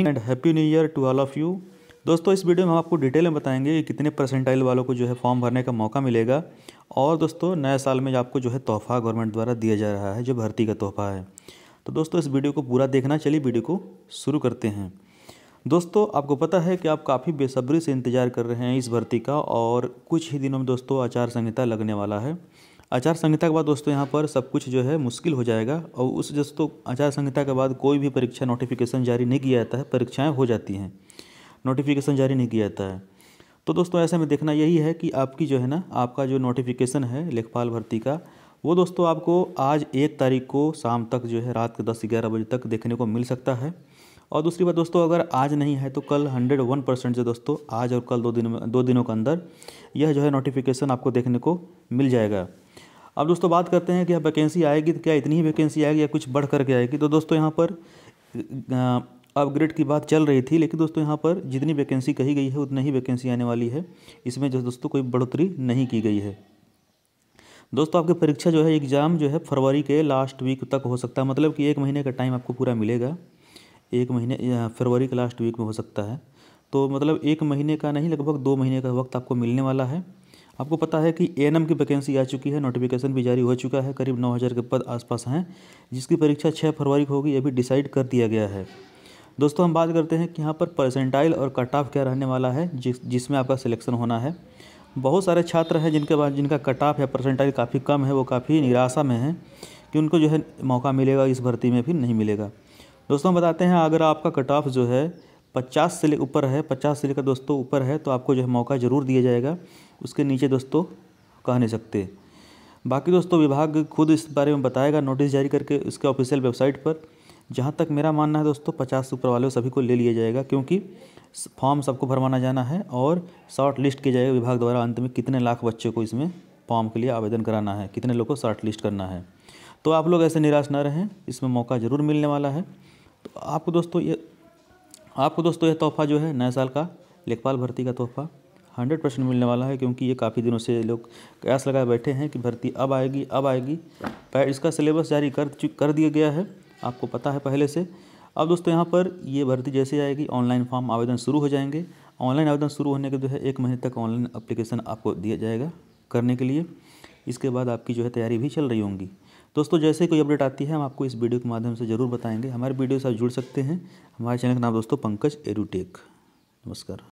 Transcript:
And happy new year to all of you दोस्तों, इस video में हम आपको डिटेल में बताएँगे कि कितने परसेंटाइल वालों को जो है फॉर्म भरने का मौका मिलेगा। और दोस्तों, नए साल में आपको जो है तोहफ़ा गवर्नमेंट द्वारा दिया जा रहा है, जो भर्ती का तोहफ़ा है। तो दोस्तों, इस वीडियो को पूरा देखना। चलिए वीडियो को शुरू करते हैं। दोस्तों, आपको पता है कि आप काफ़ी बेसब्री से इंतज़ार कर रहे हैं इस भर्ती का, और कुछ ही दिनों में दोस्तों आचार संहिता लगने वाला है। आचार संहिता के बाद दोस्तों यहाँ पर सब कुछ जो है मुश्किल हो जाएगा और उस दोस्तों आचार संहिता के बाद कोई भी परीक्षा नोटिफिकेशन जारी नहीं किया जाता है, परीक्षाएँ हो जाती हैं। नोटिफिकेशन जारी नहीं किया जाता है। तो दोस्तों ऐसे में देखना यही है कि आपकी जो है ना, आपका जो नोटिफिकेशन है लेखपाल भर्ती का, वो दोस्तों आपको आज एक तारीख को शाम तक जो है, रात के दस ग्यारह बजे तक देखने को मिल सकता है। और दूसरी बात दोस्तों, अगर आज नहीं है तो कल हंड्रेड वन परसेंट से दोस्तों आज और कल दो दिन में, दो दिनों के अंदर यह जो है नोटिफिकेशन आपको देखने को मिल जाएगा। अब दोस्तों बात करते हैं कि अब वैकेंसी आएगी तो क्या इतनी ही वैकेंसी आएगी या कुछ बढ़ करके आएगी? तो दोस्तों यहाँ पर अपग्रेड की बात चल रही थी, लेकिन दोस्तों यहाँ पर जितनी वैकेंसी कही गई है, उतनी ही वैकेंसी आने वाली है। इसमें जो दोस्तों कोई बढ़ोतरी नहीं की गई है। दोस्तों आपकी परीक्षा जो है, एग्ज़ाम जो है, फरवरी के लास्ट वीक तक हो सकता है। मतलब कि एक महीने का टाइम आपको पूरा मिलेगा। एक महीने फरवरी के लास्ट वीक में हो सकता है। तो मतलब एक महीने का नहीं, लगभग दो महीने का वक्त आपको मिलने वाला है। आपको पता है कि एएनएम की वैकेंसी आ चुकी है नोटिफिकेशन भी जारी हो चुका है, करीब नौ हज़ार के पद आसपास हैं, जिसकी परीक्षा छः फरवरी को होगी, ये भी डिसाइड कर दिया गया है। दोस्तों, हम बात करते हैं कि यहाँ पर परसेंटाइल और कट ऑफ़ क्या रहने वाला है, जिस, जिसमें आपका सिलेक्शन होना है। बहुत सारे छात्र हैं जिनके पास, जिनका कट ऑफ़ या परसेंटाइल काफ़ी कम है, वो काफ़ी निराशा में हैं कि उनको जो है मौका मिलेगा, इस भर्ती में भी नहीं मिलेगा। दोस्तों बताते हैं, अगर आपका कट ऑफ़ जो है पचास से ले ऊपर है, पचास से लेकर दोस्तों ऊपर है तो आपको जो है मौका ज़रूर दिया जाएगा। उसके नीचे दोस्तों कह नहीं सकते। बाकी दोस्तों विभाग खुद इस बारे में बताएगा, नोटिस जारी करके उसके ऑफिशियल वेबसाइट पर। जहाँ तक मेरा मानना है दोस्तों, पचास से ऊपर वाले सभी को ले लिया जाएगा, क्योंकि फॉर्म सबको भरवाना जाना है और शॉर्ट लिस्ट किया जाएगा विभाग द्वारा अंत में कितने लाख बच्चों को इसमें फॉर्म के लिए आवेदन कराना है, कितने लोग को शॉर्ट लिस्ट करना है। तो आप लोग ऐसे निराश ना रहें, इसमें मौका ज़रूर मिलने वाला है। तो आपको दोस्तों ये आपको दोस्तों, यह तोहफ़ा जो है, नए साल का, लेखपाल भर्ती का तोहफ़ा हंड्रेड परसेंट मिलने वाला है, क्योंकि ये काफ़ी दिनों से लोग कयास लगाए बैठे हैं कि भर्ती अब आएगी अब आएगी। इसका सिलेबस जारी कर कर दिया गया है, आपको पता है पहले से। अब दोस्तों, यहाँ पर ये भर्ती जैसे आएगी ऑनलाइन फॉर्म आवेदन शुरू हो जाएँगे। ऑनलाइन आवेदन शुरू होने के जो है, एक महीने तक ऑनलाइन अप्लीकेशन आपको दिया जाएगा करने के लिए। इसके बाद आपकी जो है, तैयारी भी चल रही होंगी। दोस्तों, जैसे कोई अपडेट आती है, हम आपको इस वीडियो के माध्यम से ज़रूर बताएँगे। हमारे वीडियो से आप जुड़ सकते हैं। हमारे चैनल का नाम दोस्तों, पंकज एरूटेक। नमस्कार।